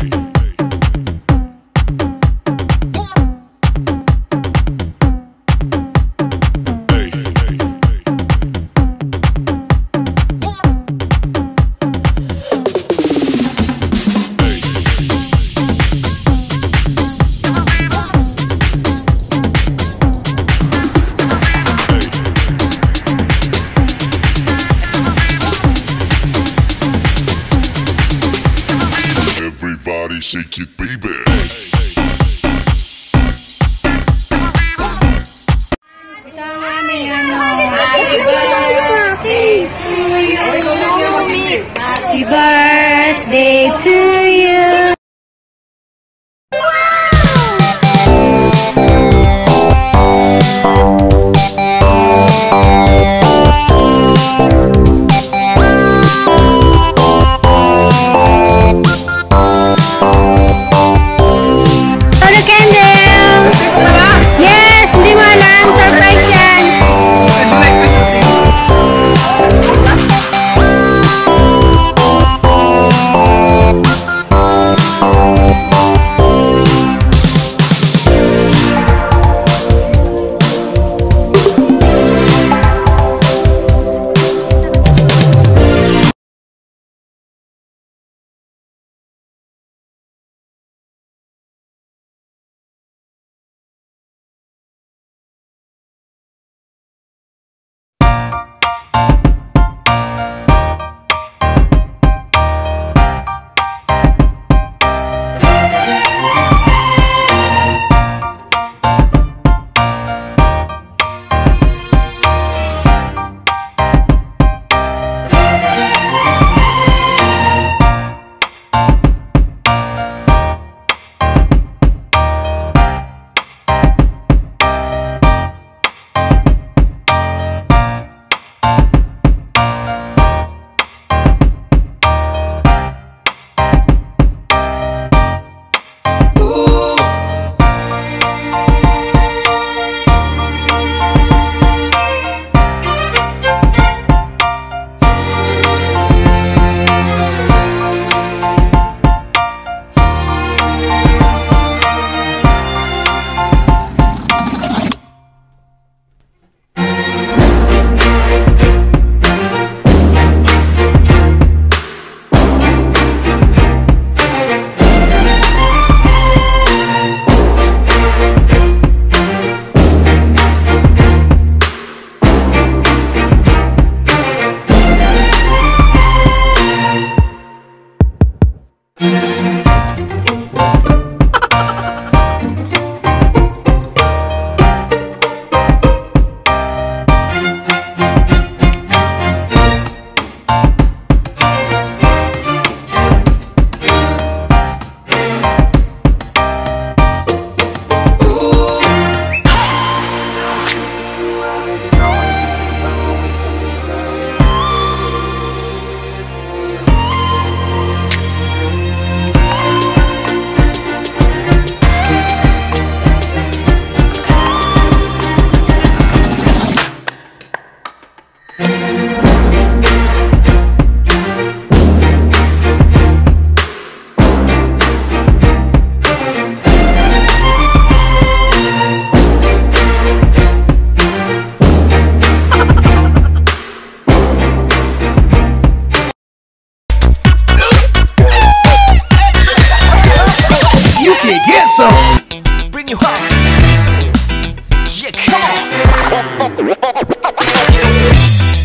Hey. Everybody shake it, baby. Happy birthday to you.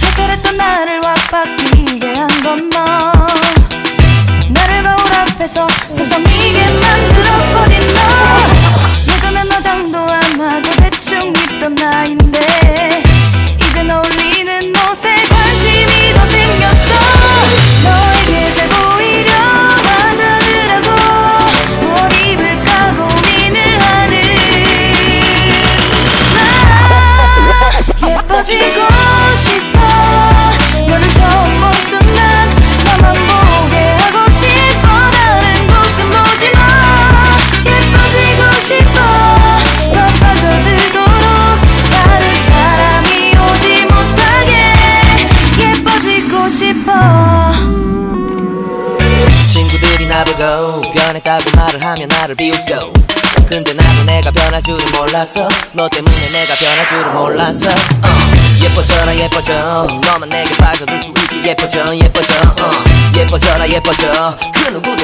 특별했던 나를 와박 기대한 건 너 나를 거울 앞에서 바보고 변했다고 말을 하면 나를 비웃고 근데 나도 내가 변할 줄은 몰랐어. 너 때문에 내가 변할 줄은 몰랐어. 어. 예뻐져라 예뻐져. 너만 내게 빠져들 수 있게 예뻐져 예뻐져. 어. 예뻐져라 예뻐져. 그 누구도